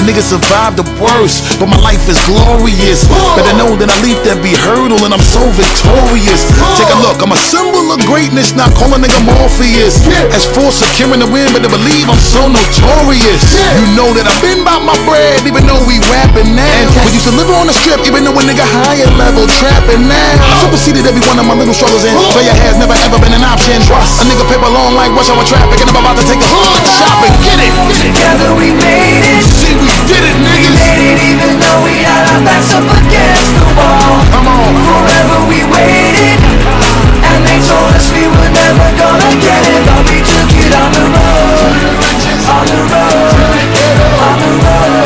You niggas survived the worst, but my life is glorious. Better know that I leaped every hurdle and I'm so victorious. Take a look, I'm a symbol of greatness, not calling nigga Morpheus. As for securing the win, better believe I'm so notorious. You know that I've been about my bread, even though we rapping now. We used to live on the strip, even though a nigga higher level trapping now. Superseded every one of my little struggles and failure has never ever been an option. A nigga paper long like rush hour traffic and I'm about to take a hood shopping. Get it! Together we made it. We did it, We made it even though we had our backs up against the wall. Come on. Forever we waited, and they told us we were never gonna get it, but we took it on the road, on the road, on the road,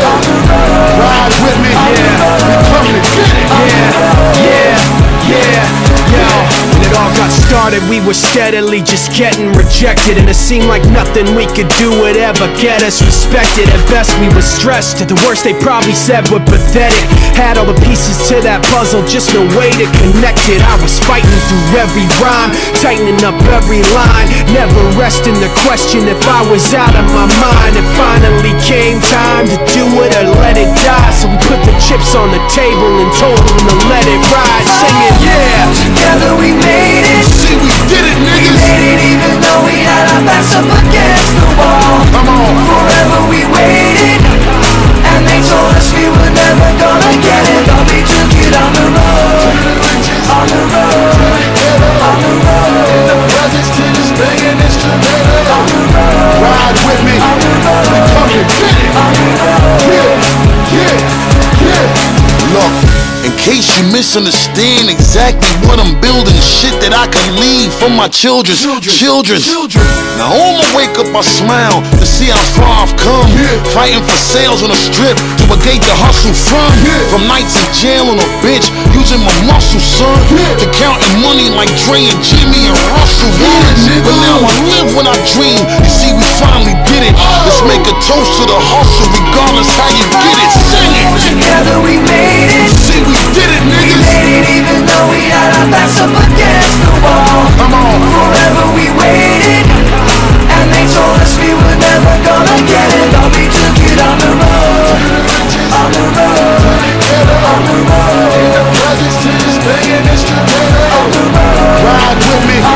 on the road. Ride with me, yeah. We come to get it. Yeah, yeah, yo. When it all got started, we were steadily just getting rejected. And it seemed like nothing we could do would ever get us respected. At best, we were stressed. At the worst, they probably said we're pathetic. Had all the pieces to that puzzle, just no way to connect it. I was fighting through every rhyme, tightening up every line. Never resting the question if I was out of my mind. It finally came time to do it or let it die. So we put the chips on the table and told them to let it ride. Singing, yeah. Together we made it. We did it, We made it even though we had our backs up against the wall. Come on. Forever we waited, and they told us we were never gonna get it, but we took it on the road, on the road, on the road, on the road, Ride with me. We come to get it. on the road. Yeah, yeah, yeah. Look, case you misunderstand exactly what I'm building, shit that I can leave for my children's children. Now on my wake up, I smile to see how far I've come. Fighting for sales on the strip to a gate to hustle from. From nights in jail on a bench, using my muscle, son. To counting money like Dre and Jimmy and Russell once. But now I live when I dream. You see, we finally did it. Oh. Let's make a toast to the hustle, regardless how you get it. Sing it. Together we made it. See, we did it, We made it even though we had our backs up against the wall. Come on. Forever we waited, told we were never gonna get it, but we took it on the road, on the road, on the road, on the road, Ride with me.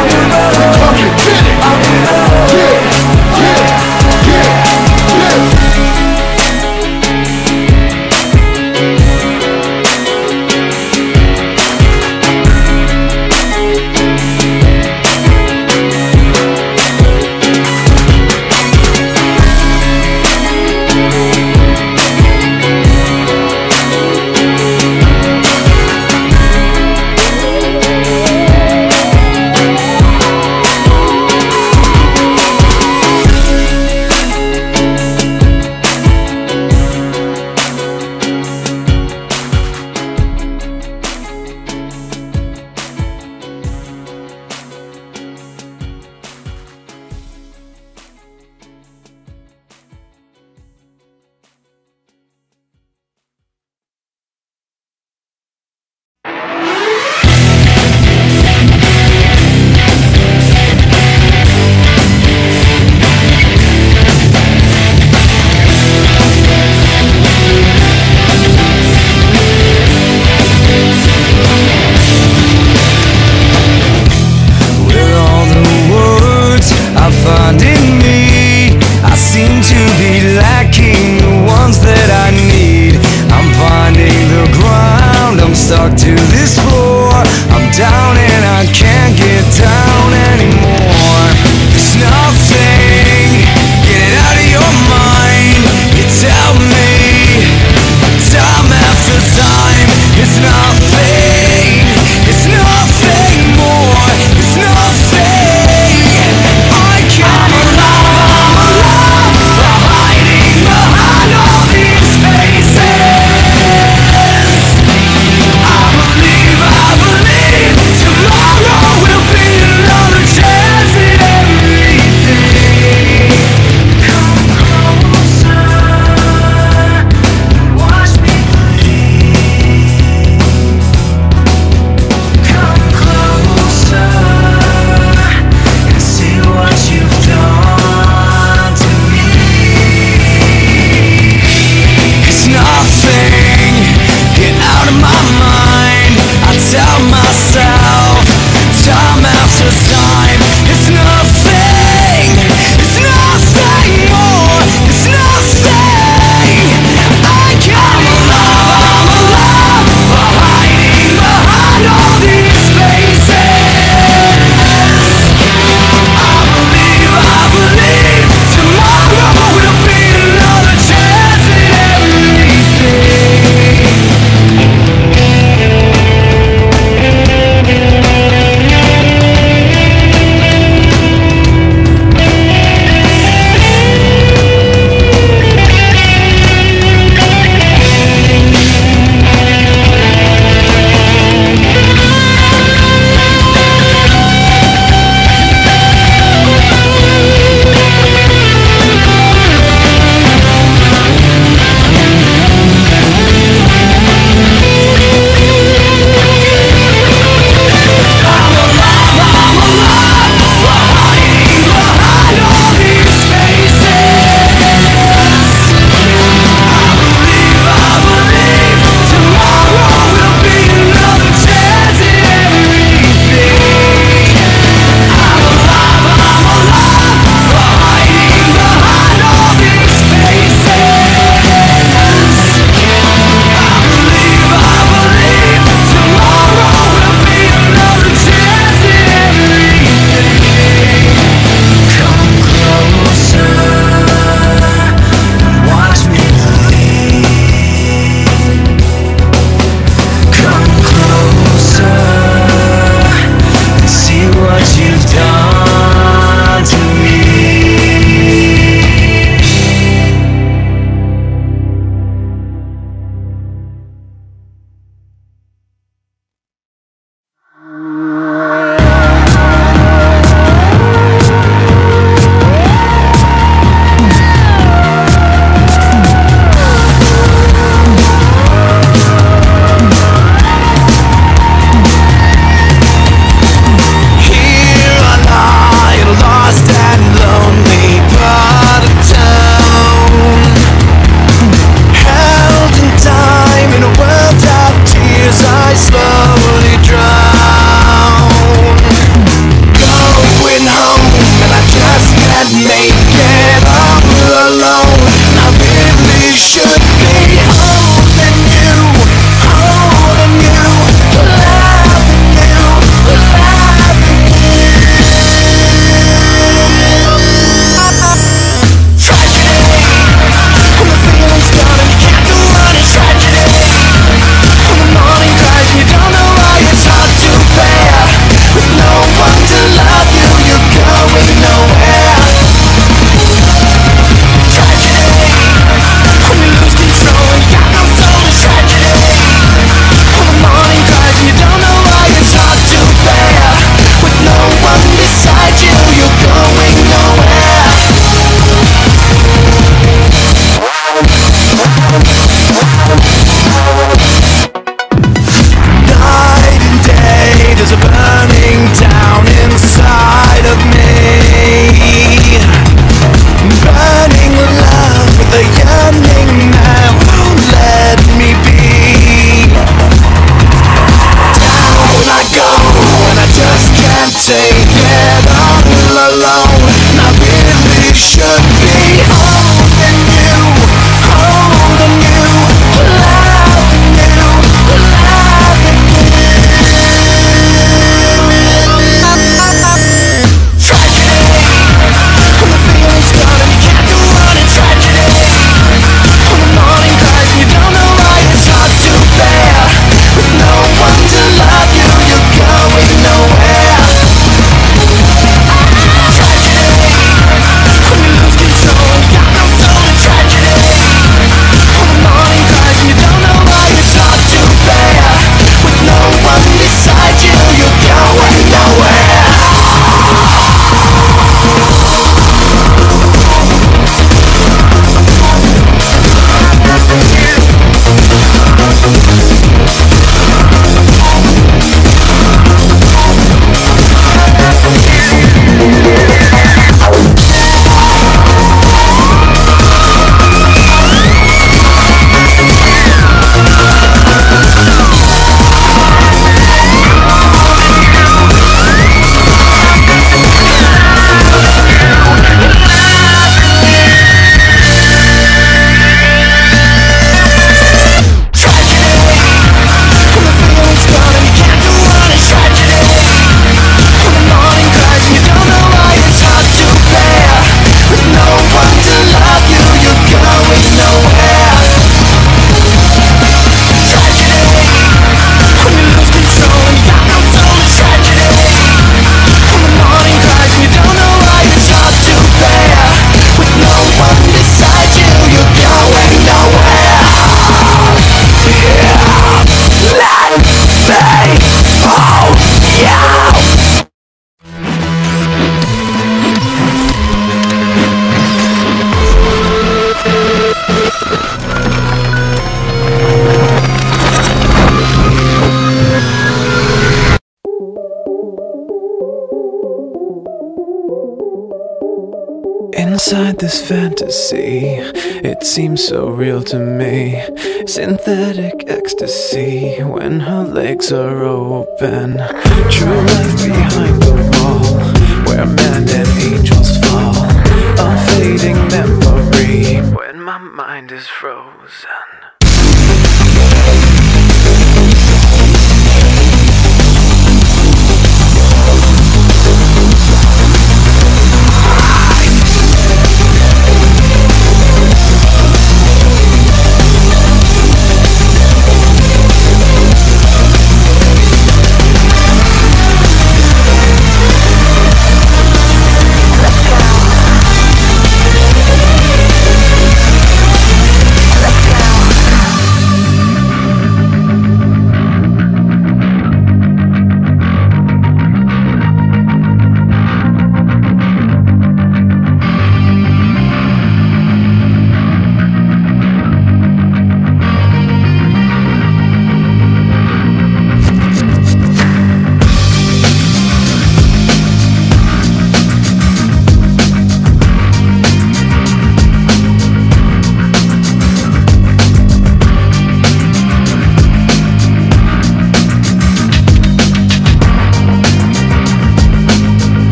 seems so real to me. Synthetic ecstasy when her legs are open. True life behind the wall where men and angels fall. A fading memory when my mind is frozen.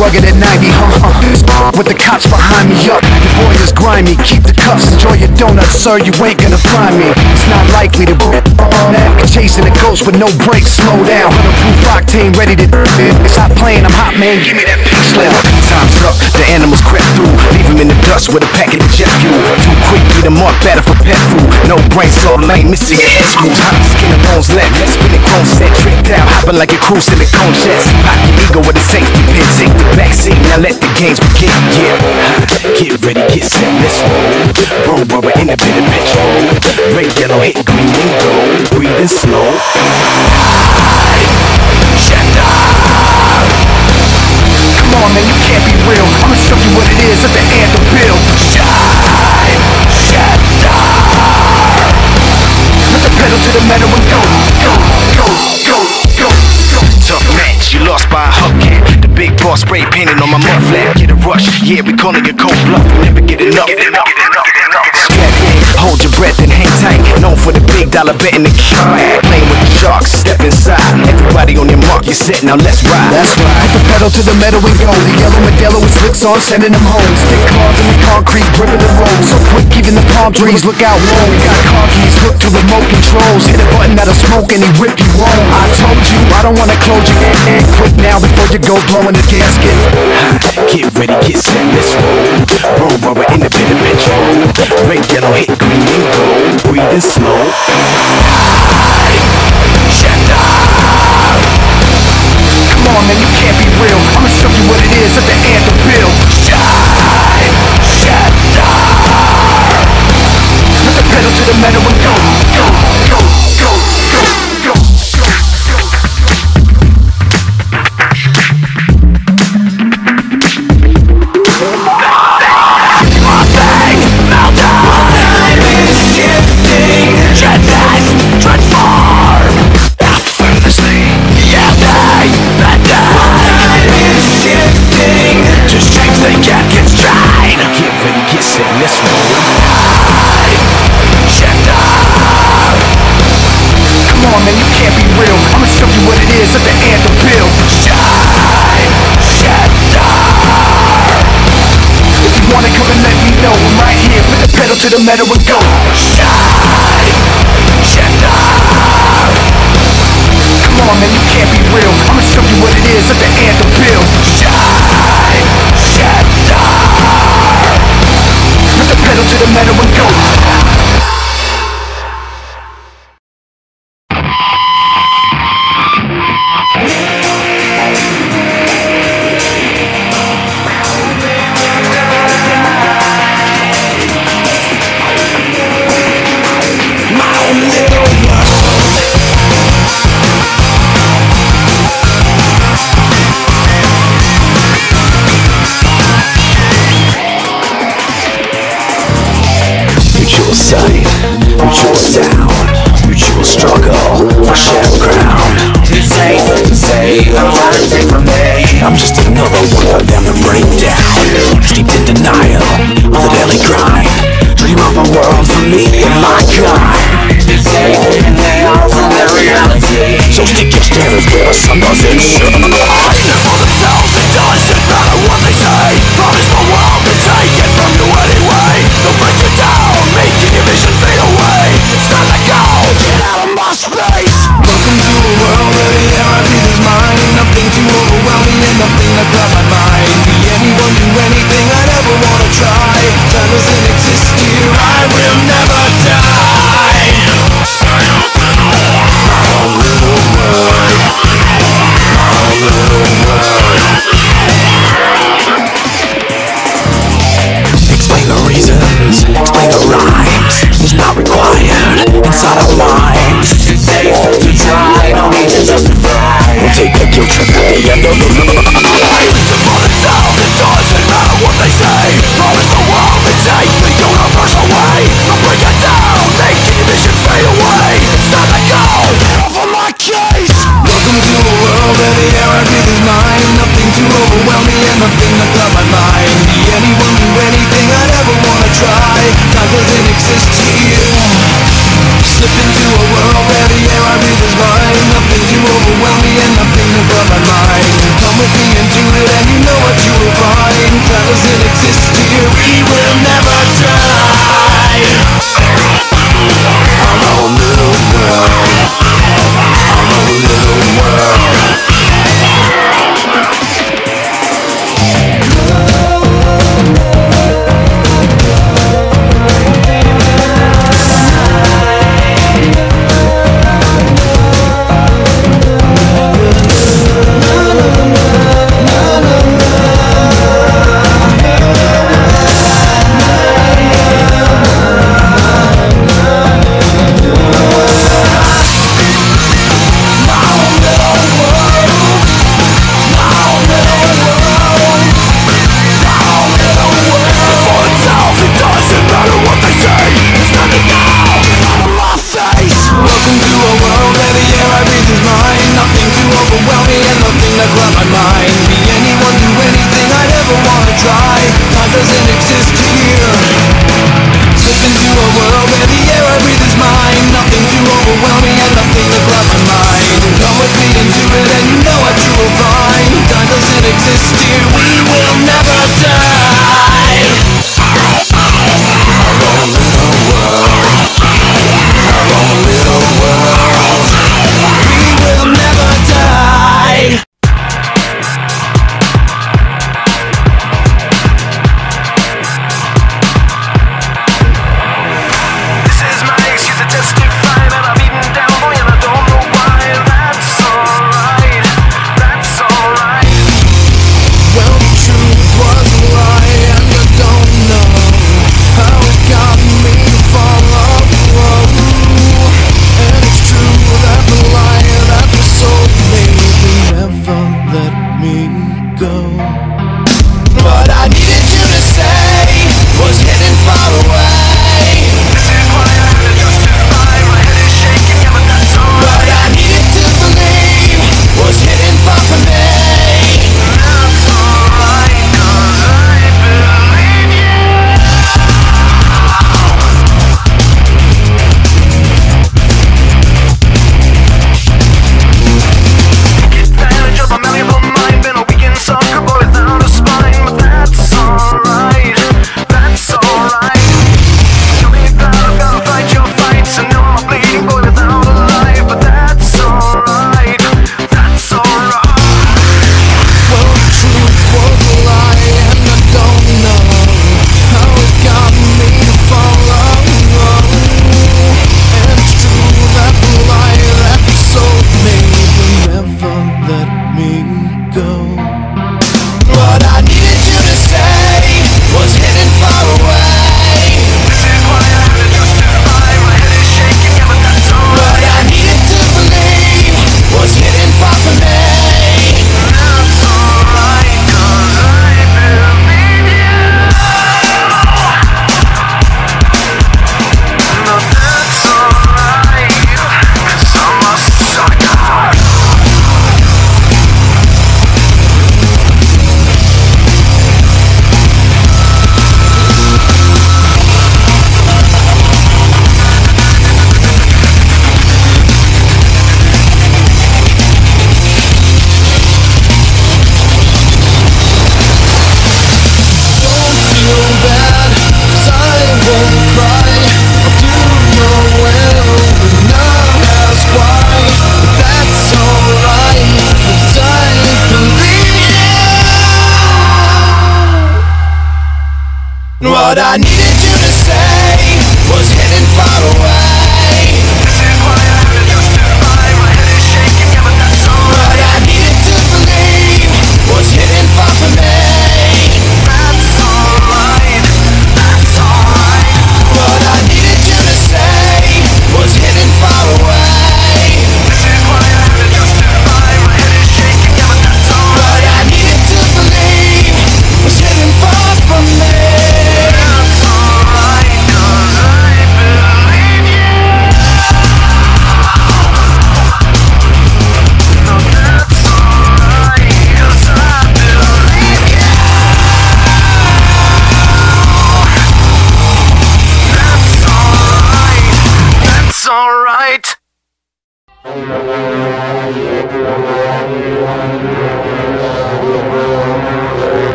Rugged at 90, huh? Uh, with the cops behind me up. Your boy is grimy. Keep the cuffs, enjoy your donuts, sir. You ain't gonna find me. It's not likely to chasing a ghost with no brakes. Slow down. Bulletproof octane, ready to. Stop playing. I'm hot, man. Give me that pink slip. Time's up. The animals crept through. Leave him in the dust with a packet of jet fuel. Too quick, beat him up. Better for pet food. No brain, so lame. Missing your head screws. Hot skin and bones left. Spinning chrome set. Tricked out. Hopping like a cruise silicone chest. Lock your ego with a safety pin. Take the back seat. Now let the games begin. Yeah. Get ready, get set, let's roll. Roll rubber in a bit of petrol. Red, yellow, hit green and gold. Breathing man, you can't be real. I'ma show you what it is at the anthem bill. Shine, shatter. Put the pedal to the metal and go, go, go, go, go. Tough match, you lost by a hubcap. The big boss spray painted on my mud flap. Get a rush, yeah, we calling it cold bluff. We never get enough. Get enough, get enough, get enough. Hold your breath and tight. Known for the big dollar bet in the cat. Playing with the sharks, step inside. Everybody on your mark, you're set, now let's ride. That's right. Put the pedal to the metal and go. The yellow Modelo with slicks on, sending them home. Stick cars in the concrete, gripping the road. So quick, even the palm trees look out low. We got car keys hooked to remote controls. Hit a button that'll smoke and he rip you home. I told you, I don't wanna close your head. Quick now before you go blowing the gasket. Get ready, get set, let's roll. Roll rubber in the bit of petrol. Red, yellow, hit green and gold. Breathing slow. Come on, man, you can't be real. I'ma show you what it is at the anthem bill. To the metal and go.